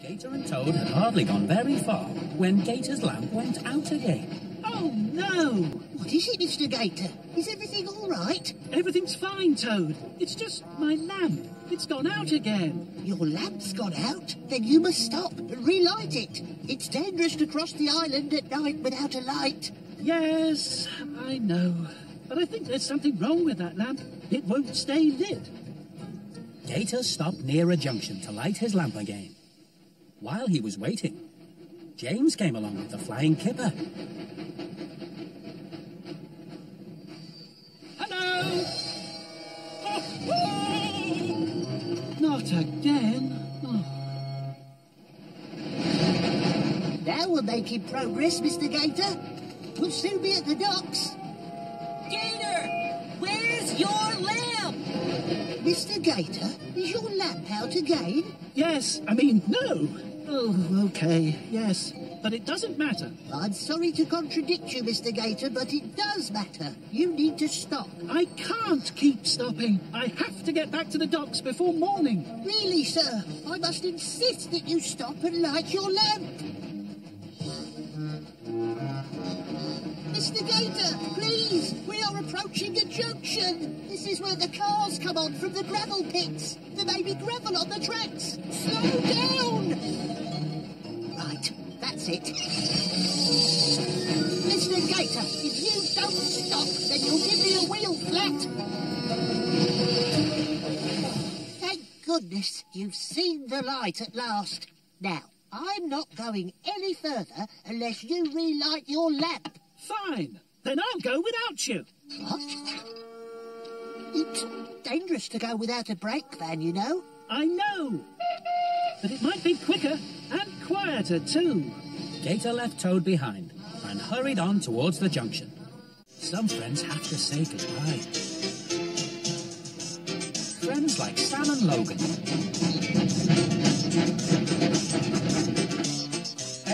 Gator and Toad had hardly gone very far when Gator's lamp went out again. Oh no! What is it, Mr. Gator? Is everything all right? Everything's fine, Toad. It's just my lamp. It's gone out again. Your lamp's gone out? Then you must stop and relight it. It's dangerous to cross the island at night without a light. Yes, I know. But I think there's something wrong with that lamp. It won't stay lit. Gator stopped near a junction to light his lamp again. While he was waiting, James came along with the flying kipper. Hello! Oh, oh! Not again. Oh. Now we're making progress, Mr. Gator. We'll soon be at the docks. Gator, where's your lamp? Mr. Gator, is your lamp out again? Yes, I mean, no. Oh, okay, yes. But it doesn't matter. I'm sorry to contradict you, Mr. Gator, but it does matter. You need to stop. I can't keep stopping. I have to get back to the docks before morning. Really, sir, I must insist that you stop and light your lamp. Approaching a junction. This is where the cars come on from the gravel pits. There may be gravel on the tracks. Slow down! Right, that's it. Mr. Gator, if you don't stop, then you'll give me a wheel flat. Thank goodness you've seen the light at last. Now, I'm not going any further unless you relight your lamp. Fine. Then I'll go without you. What? It's dangerous to go without a brake van, you know. I know. But it might be quicker and quieter, too. Gator left Toad behind and hurried on towards the junction. Some friends have to say goodbye. Friends like Sam and Logan.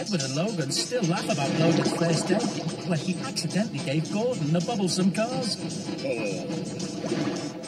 Edward and Logan still laugh about Logan's first day when he accidentally gave Gordon the bubblesome cars. Oh.